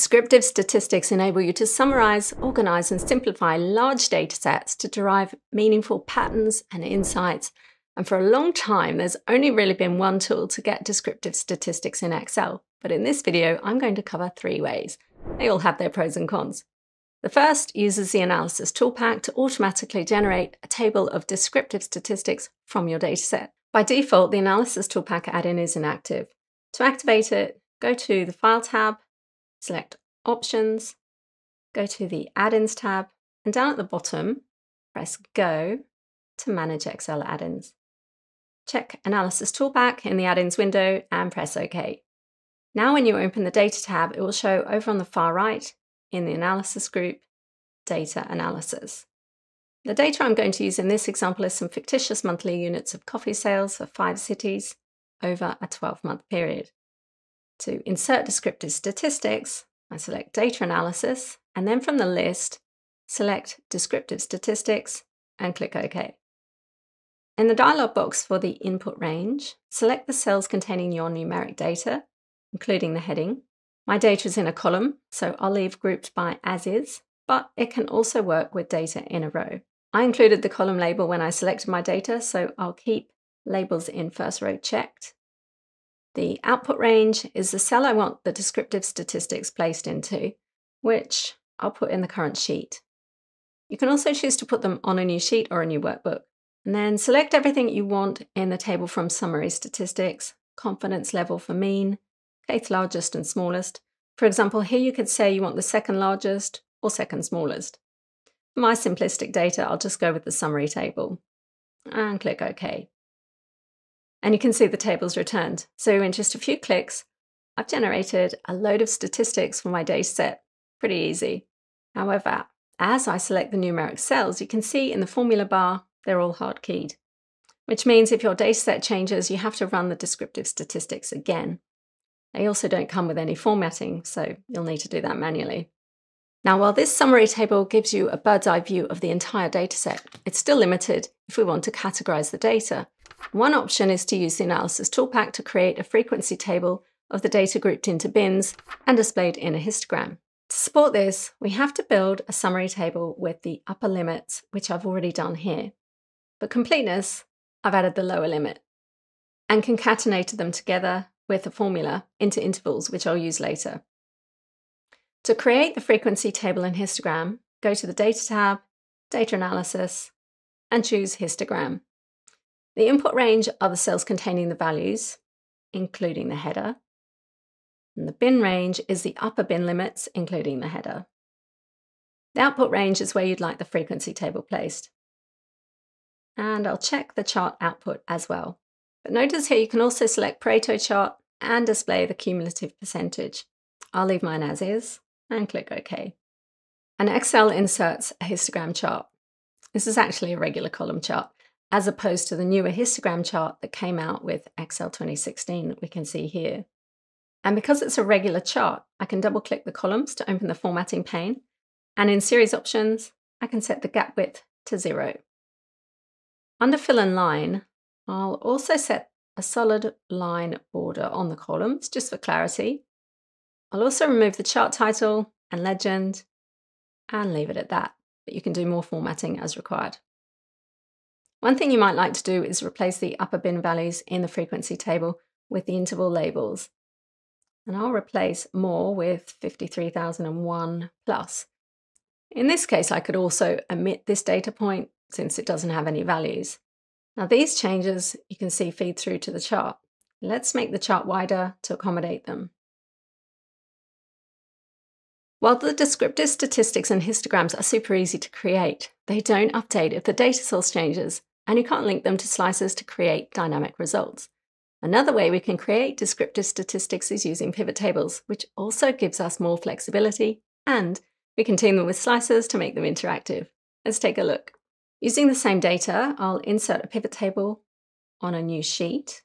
Descriptive statistics enable you to summarize, organize, and simplify large data sets to derive meaningful patterns and insights. And for a long time, there's only really been one tool to get descriptive statistics in Excel. But in this video, I'm going to cover three ways. They all have their pros and cons. The first uses the Analysis Toolpak to automatically generate a table of descriptive statistics from your dataset. By default, the Analysis Toolpak add-in is inactive. To activate it, go to the File tab, select Options, go to the Add-ins tab, and down at the bottom, press Go to manage Excel add-ins. Check Analysis Toolpak in the Add-ins window and press OK. Now when you open the Data tab, it will show over on the far right in the Analysis group, Data Analysis. The data I'm going to use in this example is some fictitious monthly units of coffee sales for five cities over a 12-month period. To insert descriptive statistics, I select Data Analysis, and then from the list, select Descriptive Statistics and click OK. In the dialog box for the input range, select the cells containing your numeric data, including the heading. My data is in a column, so I'll leave grouped by as is, but it can also work with data in a row. I included the column label when I selected my data, so I'll keep labels in first row checked the output range is the cell I want the descriptive statistics placed into, which I'll put in the current sheet. You can also choose to put them on a new sheet or a new workbook. And then select everything you want in the table from summary statistics, confidence level for mean, kth largest and smallest. For example, here you could say you want the second largest or second smallest. For my simplistic data, I'll just go with the summary table and click OK and you can see the tables returned. So in just a few clicks, I've generated a load of statistics for my dataset. Pretty easy. However, as I select the numeric cells, you can see in the formula bar, they're all hard keyed, which means if your dataset changes, you have to run the descriptive statistics again. They also don't come with any formatting, so you'll need to do that manually. Now, while this summary table gives you a bird's eye view of the entire dataset, it's still limited if we want to categorize the data. One option is to use the Analysis Toolpak to create a frequency table of the data grouped into bins and displayed in a histogram. To support this, we have to build a summary table with the upper limits, which I've already done here. For completeness, I've added the lower limit and concatenated them together with a formula into intervals, which I'll use later. To create the frequency table and histogram, go to the Data tab, Data Analysis, and choose Histogram. The input range are the cells containing the values, including the header. And the bin range is the upper bin limits, including the header. The output range is where you'd like the frequency table placed. And I'll check the chart output as well. But notice here you can also select Pareto chart and display the cumulative percentage. I'll leave mine as is and click OK. And Excel inserts a histogram chart. This is actually a regular column chart as opposed to the newer histogram chart that came out with Excel 2016 that we can see here. And because it's a regular chart, I can double click the columns to open the formatting pane. And in series options, I can set the gap width to zero. Under fill and line, I'll also set a solid line border on the columns just for clarity. I'll also remove the chart title and legend and leave it at that, but you can do more formatting as required. One thing you might like to do is replace the upper bin values in the frequency table with the interval labels. And I'll replace more with 53,001 plus. In this case, I could also omit this data point since it doesn't have any values. Now these changes you can see feed through to the chart. Let's make the chart wider to accommodate them. While the descriptive statistics and histograms are super easy to create, they don't update if the data source changes and you can't link them to slicers to create dynamic results. Another way we can create descriptive statistics is using pivot tables, which also gives us more flexibility, and we can team them with slicers to make them interactive. Let's take a look. Using the same data, I'll insert a pivot table on a new sheet.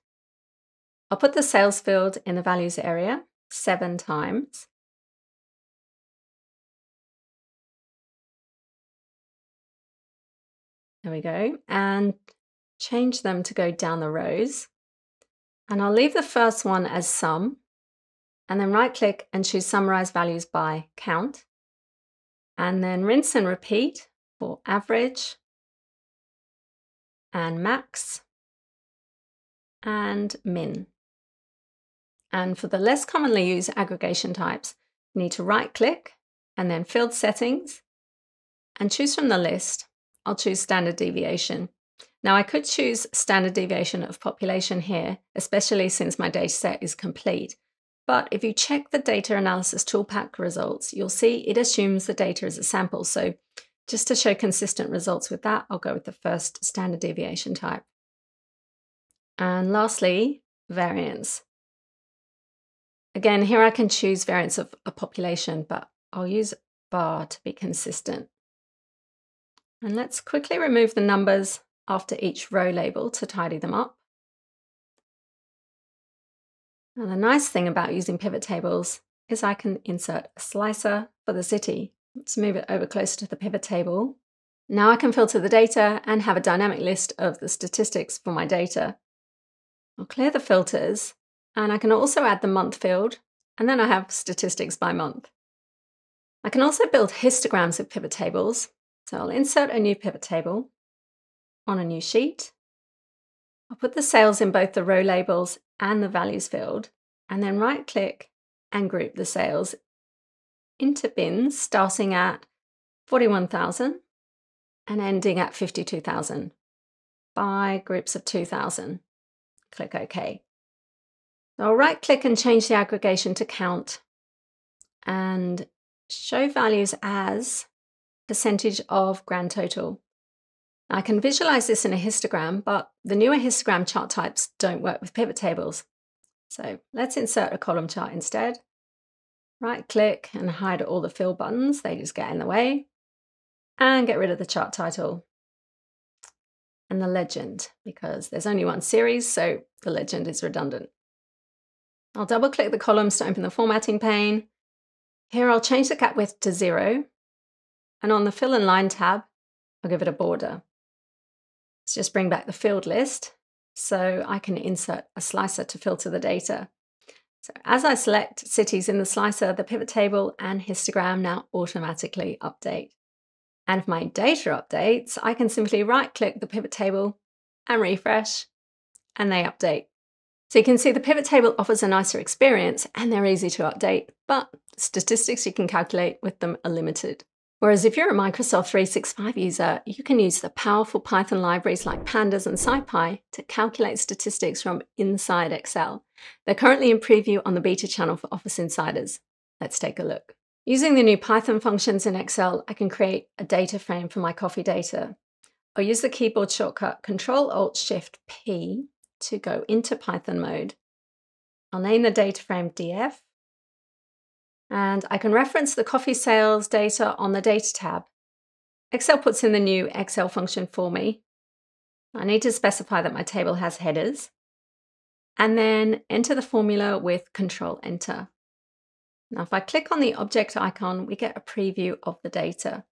I'll put the sales field in the values area seven times. There we go. And change them to go down the rows. And I'll leave the first one as sum and then right click and choose Summarize Values by Count. And then rinse and repeat for average and max and min. And for the less commonly used aggregation types, you need to right click and then field settings and choose from the list. I'll choose standard deviation. Now I could choose standard deviation of population here, especially since my dataset is complete. But if you check the data analysis toolpak results, you'll see it assumes the data is a sample. So just to show consistent results with that, I'll go with the first standard deviation type. And lastly, variance. Again, here I can choose variance of a population, but I'll use var to be consistent. And let's quickly remove the numbers after each row label to tidy them up. Now the nice thing about using pivot tables is I can insert a slicer for the city. Let's move it over closer to the pivot table. Now I can filter the data and have a dynamic list of the statistics for my data. I'll clear the filters and I can also add the month field and then I have statistics by month. I can also build histograms of pivot tables. So I'll insert a new pivot table on a new sheet. I'll put the sales in both the row labels and the values field, and then right click and group the sales into bins starting at 41,000 and ending at 52,000 by groups of 2,000. Click OK. I'll right click and change the aggregation to count and show values as percentage of grand total. I can visualize this in a histogram, but the newer histogram chart types don't work with pivot tables. So let's insert a column chart instead. Right click and hide all the field buttons, they just get in the way. And get rid of the chart title and the legend because there's only one series, so the legend is redundant. I'll double click the columns to open the formatting pane. Here I'll change the gap width to zero. And on the fill and line tab, I'll give it a border. Let's just bring back the field list so I can insert a slicer to filter the data. So as I select cities in the slicer, the pivot table and histogram now automatically update. And if my data updates, I can simply right click the pivot table and refresh, and they update. So you can see the pivot table offers a nicer experience and they're easy to update, but statistics you can calculate with them are limited. Whereas if you're a Microsoft 365 user, you can use the powerful Python libraries like Pandas and SciPy to calculate statistics from inside Excel. They're currently in preview on the beta channel for Office Insiders. Let's take a look. Using the new Python functions in Excel, I can create a data frame for my coffee data. I'll use the keyboard shortcut Control-Alt-Shift-P to go into Python mode. I'll name the data frame DF and I can reference the coffee sales data on the Data tab. Excel puts in the new Excel function for me. I need to specify that my table has headers, and then enter the formula with Control Enter. Now, if I click on the object icon, we get a preview of the data.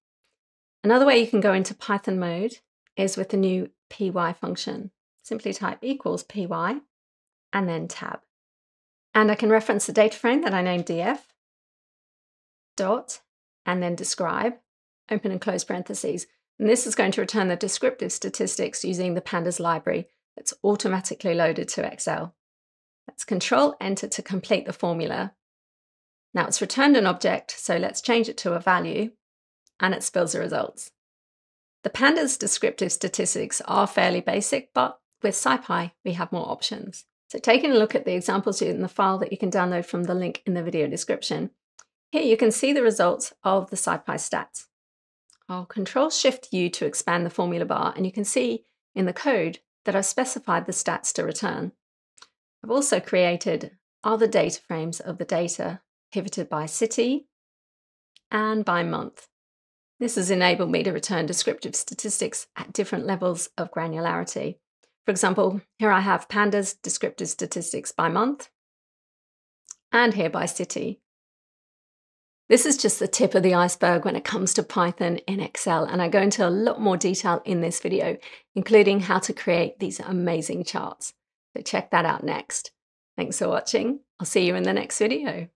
Another way you can go into Python mode is with the new py function. Simply type equals py and then tab. And I can reference the data frame that I named df dot, and then describe, open and close parentheses. And this is going to return the descriptive statistics using the pandas library that's automatically loaded to Excel. Let's control enter to complete the formula. Now it's returned an object, so let's change it to a value, and it spills the results. The pandas descriptive statistics are fairly basic, but with SciPy, we have more options. So taking a look at the examples in the file that you can download from the link in the video description, here you can see the results of the SciPy stats. I'll Control Shift U to expand the formula bar and you can see in the code that I've specified the stats to return. I've also created other data frames of the data pivoted by city and by month. This has enabled me to return descriptive statistics at different levels of granularity. For example, here I have pandas descriptive statistics by month and here by city. This is just the tip of the iceberg when it comes to Python in Excel, and I go into a lot more detail in this video, including how to create these amazing charts. So check that out next. Thanks for watching. I'll see you in the next video.